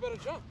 better jump.